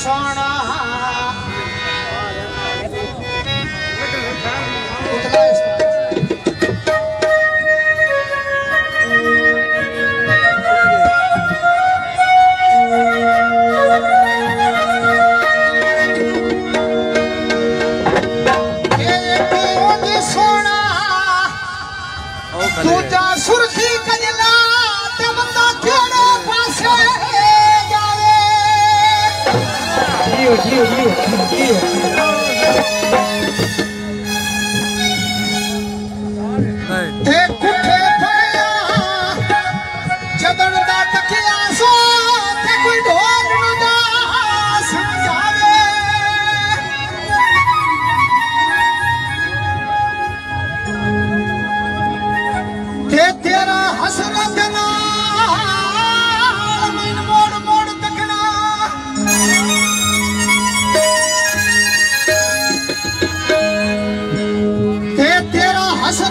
ಶರಣ っていうの。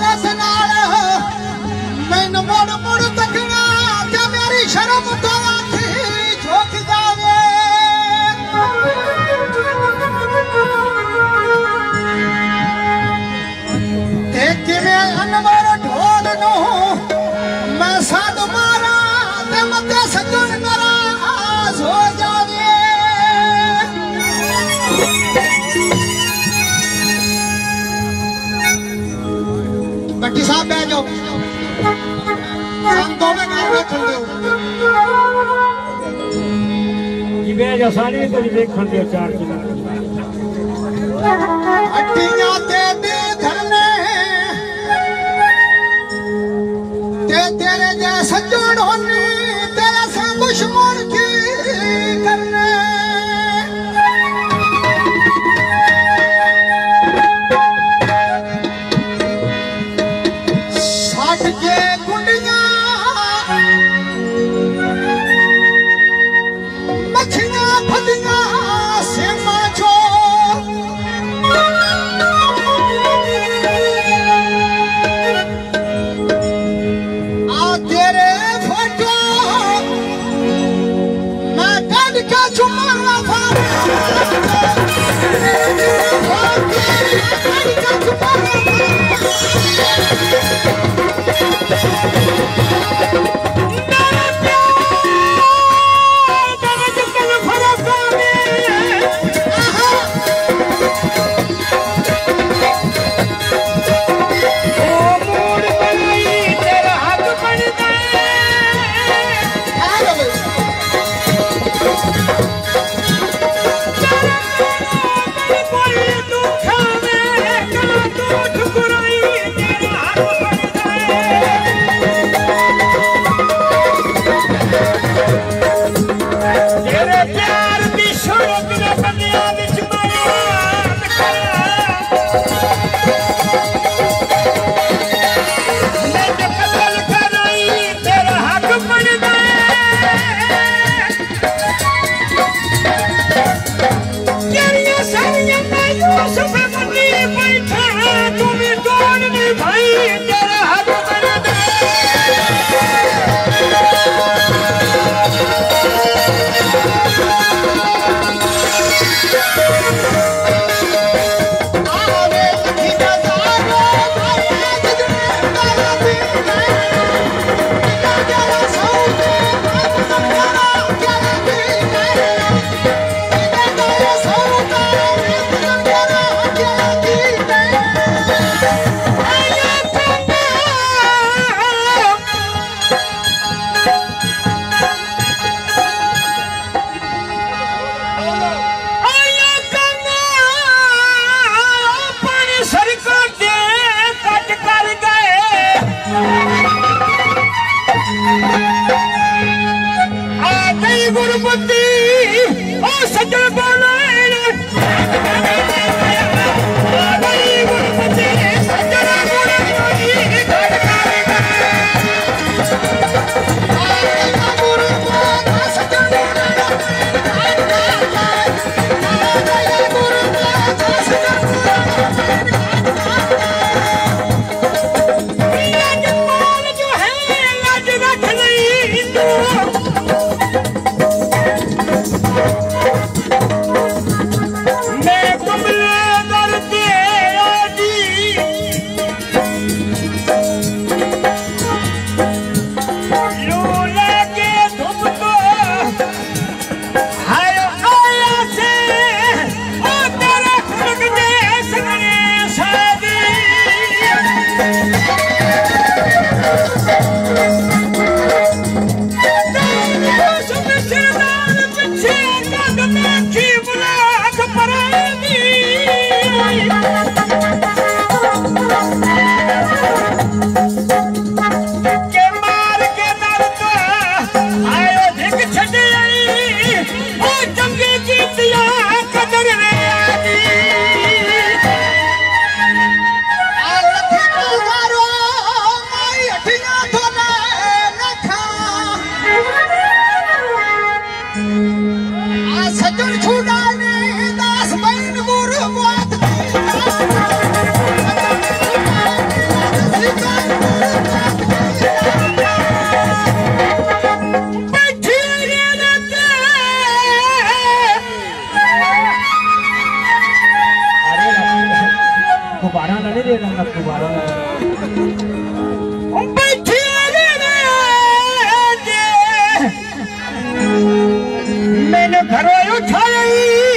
ਰਸ ਨਾਲ ਮੈਨੂੰ ਮੁੜ ਮੁੜ ਤੱਕਣਾ ਤੇ ਮੇਰੀ ਸ਼ਰਮ ਤੋਂ ਅੱਖੀ ਝੁਕ ਜਾਵੇ ਤੇ ਕਿਵੇਂ ਅਨਵਰ ਢੋਲ ਨੂੰ ਮੈਂ ਸਾਧ ਮਾਰਾਂ ਤੇ ਮੱਥੇ ਸੱਜਣ ਕਰ ਭੱਟੀ ਸਾਹਿਬ ਬਹਿ ਜਾਓ। ਸਾਨੂੰ ਦੋਵੇਂ ਨਾਲ ਵੇਖਣ ਦਿਓ। ਜੀ ਬਹਿ ਜਾ ਸਾਰੇ ਤੇ ਵੇਖਣ ਦਿਓ ਚਾਰ ਜੀ ਅੱਟੀਆਂ ਤੇ ਦੇ ਧਰਨੇ ਤੇ ਤੇਰੇ ਜੇ ਸੱਜਣ ਹੋਣੀ ਤੇਰਾ ਸਾ ਦੁਸ਼ਮਣ मैने घर वारो ठाही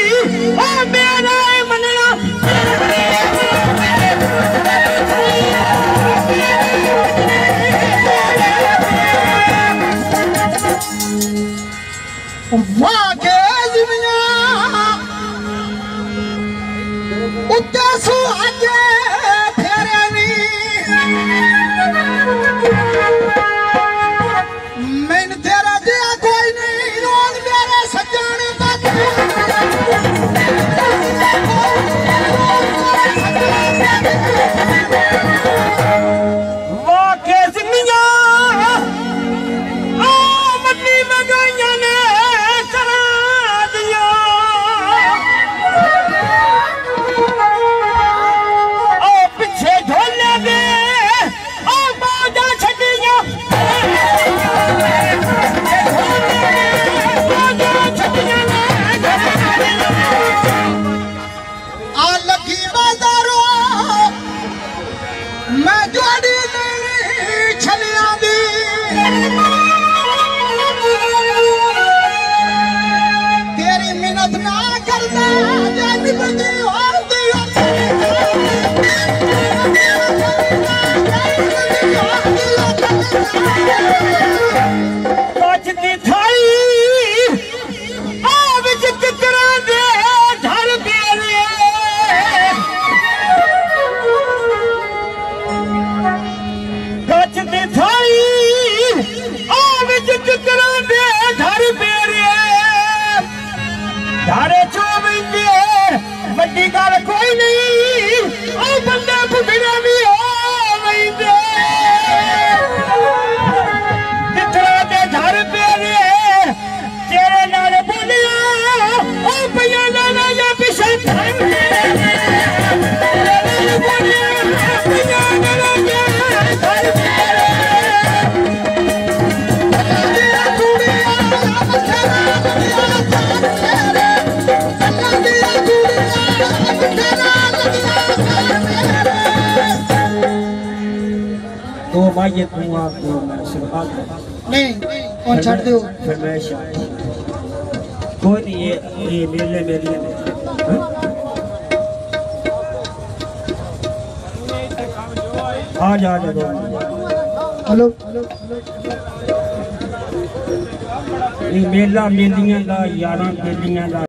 हुआ ये तो धुआँ को मैं सुरखा नहीं कौन छोड़ दो फरमाइश। कोई नहीं ये ये ले ले मेरी हाँ? आ जा जा हेलो? मेला मेलियाँ का यारा मेलियाँ का